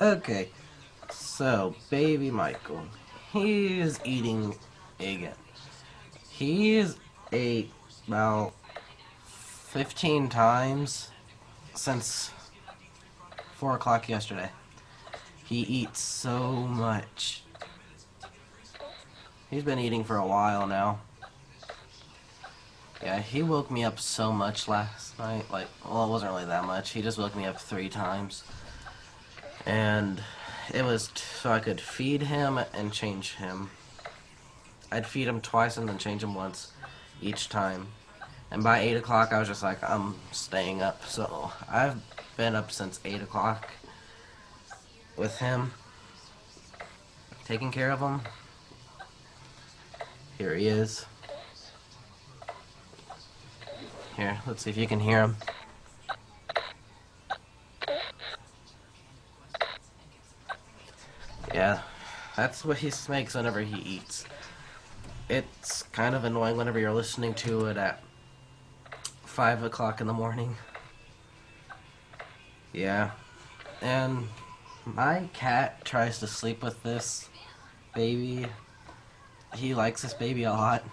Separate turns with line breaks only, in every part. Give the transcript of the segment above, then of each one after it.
Okay, so baby Michael, he is eating again. He's ate about 15 times since 4 o'clock yesterday. He eats so much. He's been eating for a while now. Yeah, he woke me up so much last night. Like, well, it wasn't really that much. He just woke me up three times. And it was so I could feed him and change him. I'd feed him twice and then change him once each time. And by 8 o'clock, I was just like, I'm staying up. So I've been up since 8 o'clock with him, taking care of him. Here he is. Here, let's see if you can hear him. Yeah, that's what he makes whenever he eats. It's kind of annoying whenever you're listening to it at 5 o'clock in the morning. Yeah. And my cat tries to sleep with this baby. He likes this baby a lot.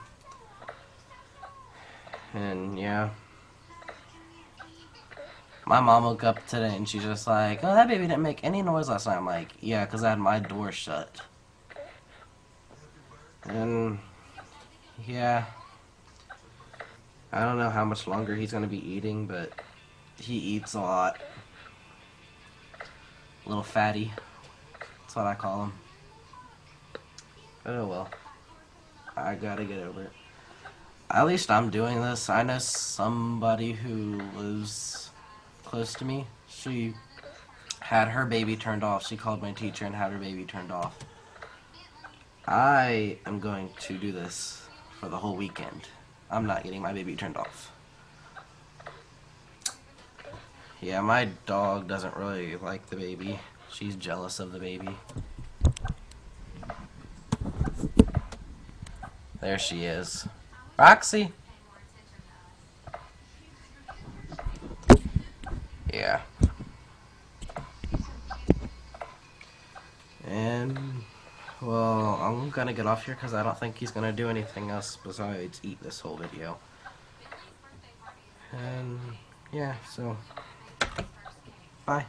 And yeah. My mom woke up today and she's just like, oh, that baby didn't make any noise last night. I'm like, yeah, because I had my door shut. And yeah. I don't know how much longer he's going to be eating, but he eats a lot. Little fatty. That's what I call him. Oh well. I gotta get over it. At least I'm doing this. I know somebody who lives close to me. She had her baby turned off. She called my teacher and had her baby turned off. I am going to do this for the whole weekend. I'm not getting my baby turned off. Yeah, my dog doesn't really like the baby. She's jealous of the baby. There she is. Roxy! Yeah. And, well, I'm gonna get off here because I don't think he's gonna do anything else besides eat this whole video. And, yeah, so, bye.